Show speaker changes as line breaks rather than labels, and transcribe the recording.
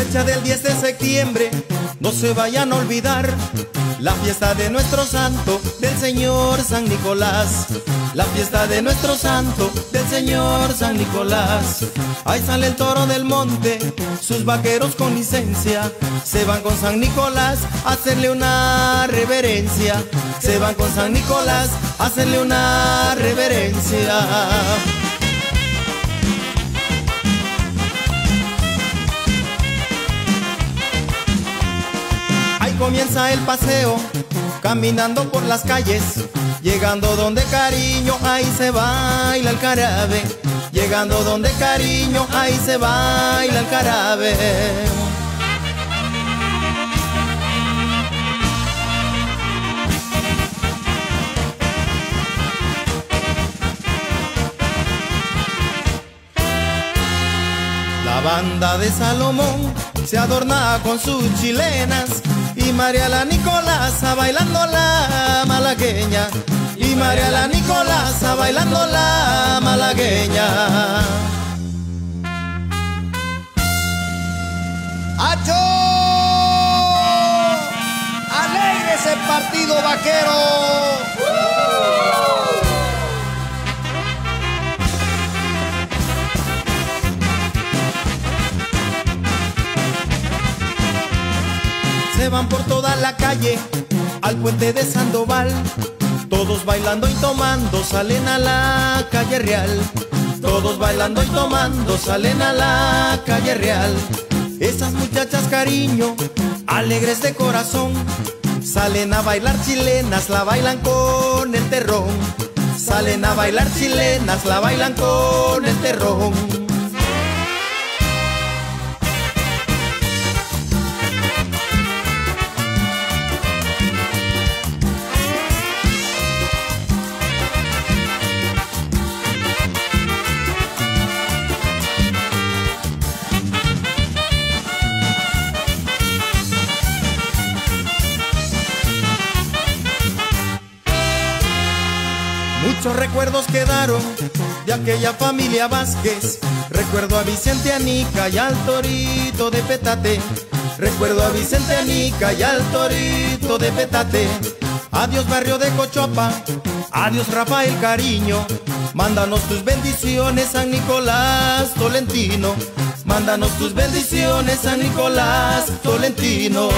Fecha del 10 de septiembre, no se vayan a olvidar la fiesta de nuestro santo, del Señor San Nicolás. La fiesta de nuestro santo, del Señor San Nicolás. Ahí sale el toro del monte, sus vaqueros con licencia. Se van con San Nicolás a hacerle una reverencia. Se van con San Nicolás a hacerle una reverencia. Comienza el paseo, caminando por las calles, llegando donde cariño, ahí se baila el carabe, llegando donde cariño, ahí se baila el carabe. La banda de Salomón se adorna con sus chilenas y María la Nicolasa bailando la malagueña y María la Nicolasa bailando la malagueña.
¡Acho! ¡Alegre ese partido vaquero!
Se van por toda la calle al puente de Sandoval. Todos bailando y tomando salen a la calle real. Todos bailando y tomando salen a la calle real. Esas muchachas cariño, alegres de corazón, salen a bailar chilenas, la bailan con el terrón. Salen a bailar chilenas, la bailan con el terrón. Muchos recuerdos quedaron de aquella familia Vázquez. Recuerdo a Vicente Anica y al torito de Petate. Recuerdo a Vicente Anica y al torito de Petate. Adiós barrio de Cochopa, adiós Rafael Cariño. Mándanos tus bendiciones San Nicolás Tolentino. Mándanos tus bendiciones San Nicolás Tolentino.